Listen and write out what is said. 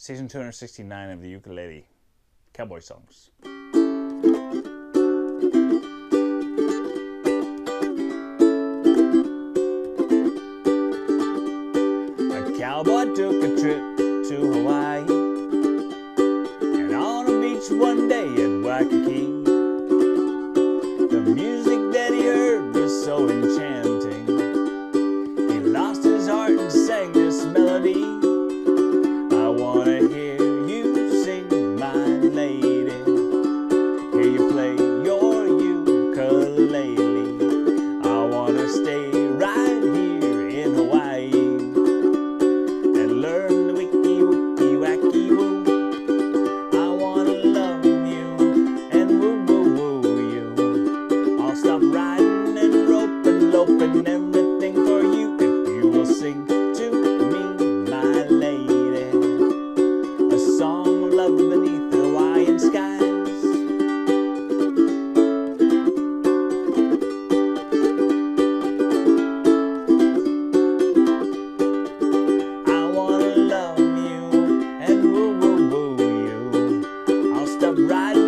Season 269 of the ukulele. Cowboy songs. A cowboy took a trip to Hawaii. And on a beach one day at Waikiki, the music loping everything for you if you will sing to me, my lady. A song of love beneath the Hawaiian skies. I wanna love you and woo woo woo you. I'll stop riding,